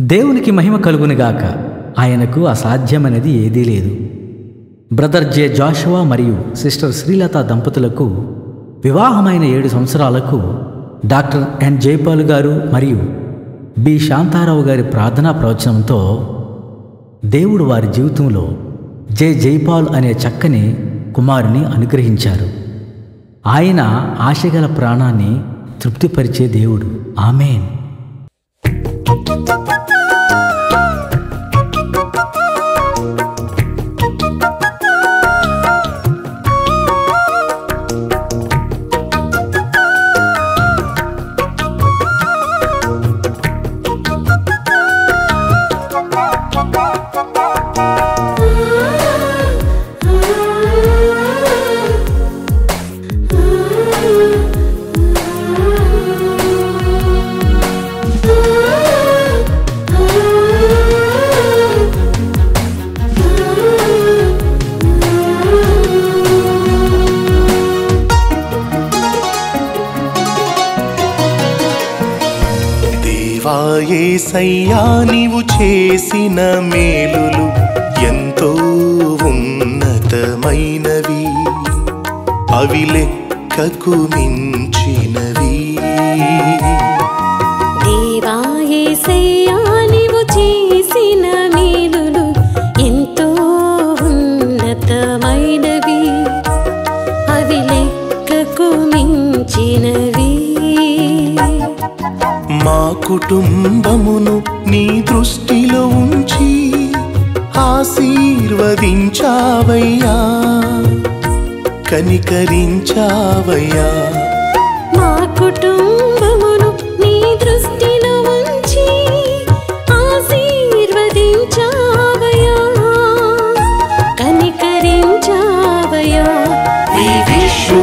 దేవునికి మహిమ కలుగునిగాక ఆయనకు అసాధ్యమనేది ఏదీ లేదు. బ్రదర్ జె జాషువా మరియు సిస్టర్ శ్రీలత దంపతులకు వివాహమైన ఏడు సంవత్సరాలకు డాక్టర్ ఎన్ జైపాల్ గారు మరియు బి శాంతారావు గారి ప్రార్థనా ప్రవచనంతో దేవుడు వారి జీవితంలో జె జైపాల్ అనే చక్కని కుమారుని అనుగ్రహించారు. ఆయన ఆశగల ప్రాణాన్ని తృప్తిపరిచే దేవుడు. ఆమెన్. దేవాయేసయ్యా నీవు చేసిన మేలులు ఎంతో ఉన్నతమైనవి. అవి లెక్కకు మించినవి. దేవాయేసయ్యా నీవు చేసిన మేలులు ఎంతో ఉన్నతమైనవి. అవి లెక్కకు కుటుంబమును నీ దృష్టిలో ఉంచి ఆశీర్వదించావయ్యా కనికరించావయ్యా. మా కుటుంబమును నీ దృష్టిలో ఉంచి ఆశీర్వదించావయా కనికరించావయా We wish you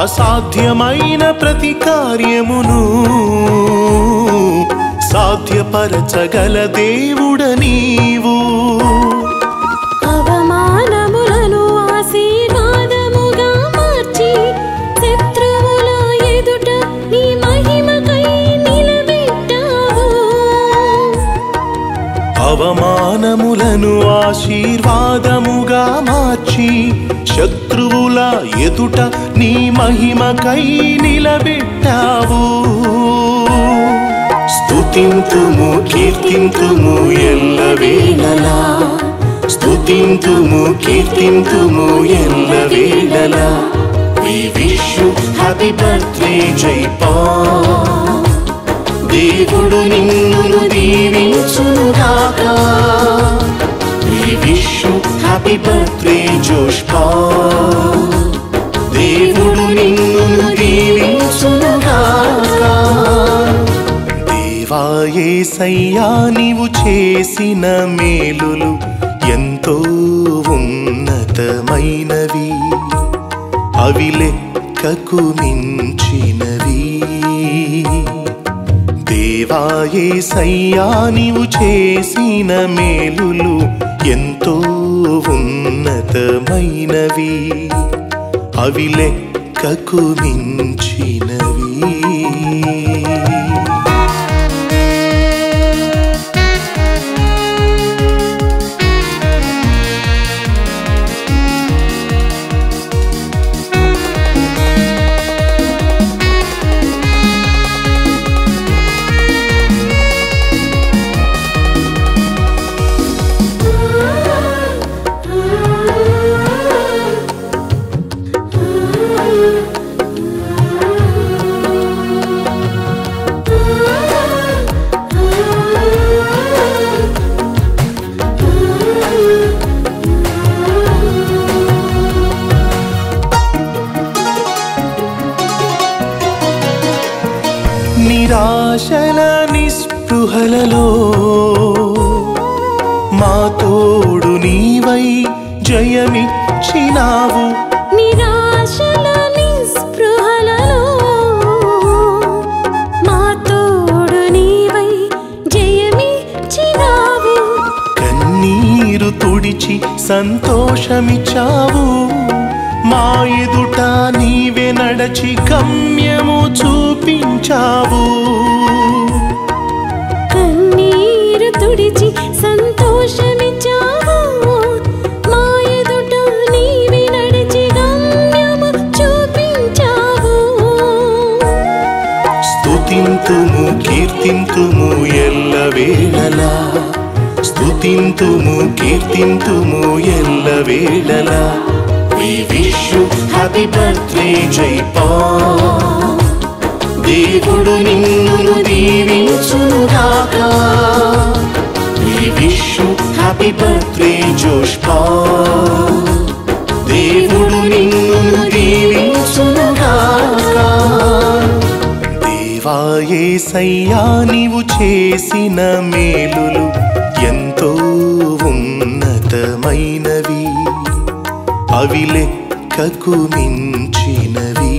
అసాధ్యమైన ప్రతి కార్యమును సాధ్యపరచగల దేవుడ నీవు. అవమానములను ఆశీర్వాదముగా మార్చి శత్రువుల ఎదుట నీ మహిమకై నిలబెట్టావు. అవమానములను ఆశీర్వాదముగా మార్చి శత్రువుల ఎదుట నీ మహిమకై నిలబెట్టావు. స్థుతింతుము కీర్తింతుము ఎల్లవేళలా స్థుతింతుము కీర్తింతుము ఎల్లవేళలా We wish you happy birthday దేవుడు నిన్ను దీవించుగాక wish హ్యాపీ బర్త్డే జోష్ దేవుడు నిన్ను దేవాయే సయ్యానివు నీవు చేసిన మేలులు ఎంతో ఉన్నతమైనవి. అవి లెక్కకు మించినవి. దేవాయేసయ్యా నీవు చేసిన మేలులు ఎంతో ఉన్నతమైనవి అవి లెక్కకు మించి నిరాశల నిస్పృహలలో మా తోడు నీవై జయమిచ్చినావు. నిరాశల నిస్పృహలలో మా తోడు నీవై జయమిచ్చినావు. కన్నీరు తుడిచి సంతోషమిచ్చావు. మా ఎదుట నీవే నడచి గమ్యము చూపించావు కన్నీరు తుడిచి సంతోషమిచ్చావు మా ఎదుట నీవి నడిచి గమ్యము చూపించావు స్తుతింతుము కీర్తింతుము ఎల్లవేళలా స్తుతింతుము కీర్తింతుము ఎల్లవేళలా We wish you happy birthday Jai Paul దేవుడు నిన్ను దీవించుగాక We wish you happy birthday జోష్ దేవుడు నిన్ను దీవించుగాక దేవాయే సయ్యా నీవు చేసిన మేలులు ఎంతో ఉన్నతమైనవి అవి లెక్కకు మించినవి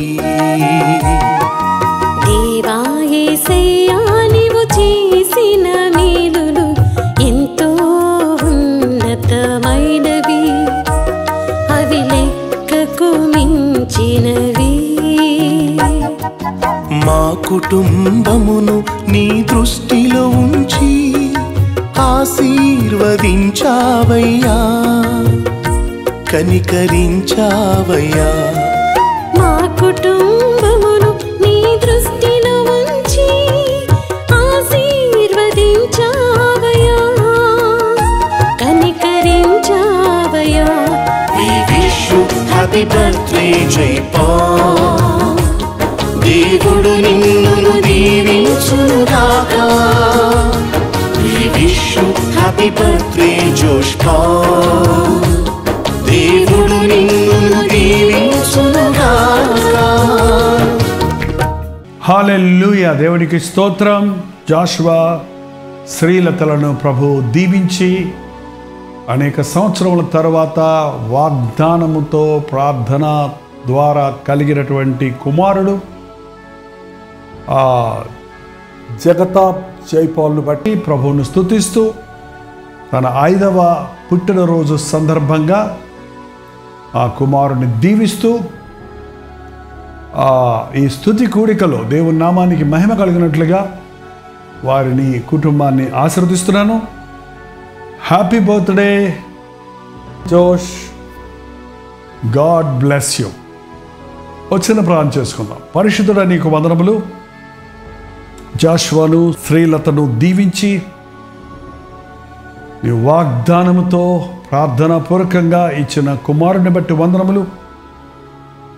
దేవా యేసయ్యా నీవు చేసిన మేలులు ఎంతో ఉన్నతమైనవి. అవి లెక్కకు మించినవి మా కుటుంబమును నీ దృష్టిలో ఉంచి ఆశీర్వదించావయ్యా. కనికరించావయ్యా. మా కుటుంబమును నీ దృష్టిలో ఉంచి ఆశీర్వదించావయా కనికరించావయా We wish you happy birthday Jai Paul దేవుడు నిన్ను దీవించుగాక We wish you happy hallelujah. దేవునికి స్తోత్రం. జాష్వా శ్రీలతలను ప్రభు దీవించి అనేక సంవత్సరముల తర్వాత వాగ్దానముతో ప్రార్థన ద్వారా కలిగినటువంటి కుమారుడు ఆ జగతాప్ జైపాల్ను బట్టి ప్రభువును స్తుతిస్తూ తన ఐదవ పుట్టినరోజు సందర్భంగా ఆ కుమారుని దీవిస్తూ ఈ స్థుతి కూడికలో దేవుని నామానికి మహిమ కలిగినట్లుగా వారిని కుటుంబాన్ని ఆశీర్వదిస్తున్నాను. Happy birthday Josh god bless you వచ్చిన ప్రార్థన చేసుకుందాం. పరిశుద్ధుడ నీకు వందనములు. జాష్వాను శ్రీలతను దీవించి నీ వాగ్దానముతో ప్రార్థనాపూర్వకంగా ఇచ్చిన కుమారుని బట్టి వందనములు.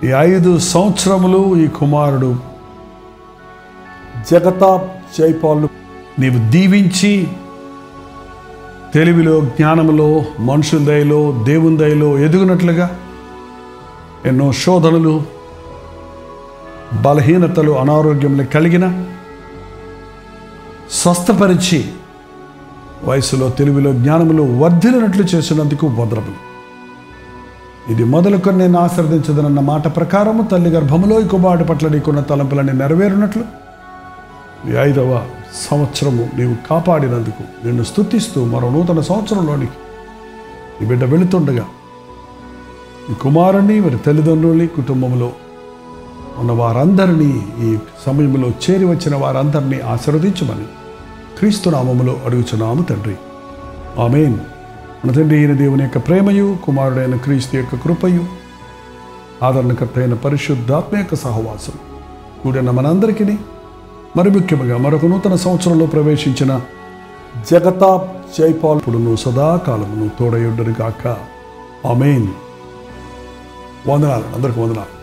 ఈ ఐదు సంవత్సరములు ఈ కుమారుడు జగతాప్ జైపాల్ నీవు దీవించి తెలివిలో జ్ఞానములో మనుషుల దయలో దేవుని దయలో ఎదుగునట్లుగా ఎన్నో శోధనలు బలహీనతలు అనారోగ్యములు కలిగిన స్వస్థపరిచి వయసులో తెలివిలో జ్ఞానంలో వర్ధిలినట్లు చేసినందుకు భద్రములు ఇది మొదలుకొని నేను ఆశ్రదించదనన్న మాట ప్రకారము తల్లి గర్భములో ఈ కుమారుడి పట్ల నీకున్న తలంపులని నెరవేరునట్లు. ఈ ఐదవ సంవత్సరము నీవు కాపాడినందుకు నిన్ను స్తుతిస్తూ మరో నూతన సంవత్సరంలోనికి ఈ బిడ్డ వెళుతుండగా ఈ కుమారుణ్ణి వారి తల్లిదండ్రుల్ని కుటుంబంలో ఉన్న వారందరినీ ఈ సమయంలో చేరి వచ్చిన వారందరినీ ఆశీర్వదించమని క్రీస్తునామములో అడుగుచున్నాము తండ్రి. ఆమెన్. మన తండ్రి అయిన దేవుని యొక్క ప్రేమయు కుమారుడైన క్రీస్తు యొక్క కృపయు ఆదరణకర్త అయిన పరిశుద్ధాత్మ యొక్క సహవాసం. కూడిన మనందరికీ మరి ముఖ్యంగా మరొక నూతన సంవత్సరంలో ప్రవేశించిన జగతాప్ జైపాల్పుడును సదాకాలమును తోడయుడ్డరు కాక ఆమెన్. వందనాలు. అందరికి వందనాలు.